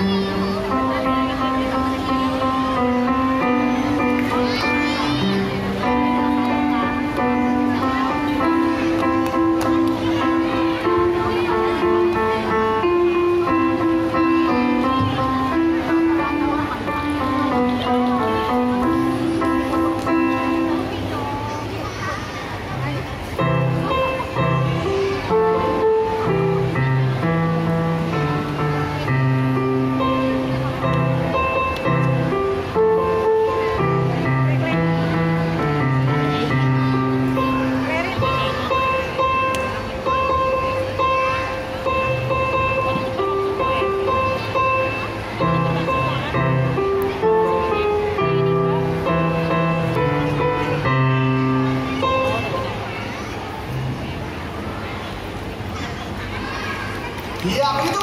Música Ya, itu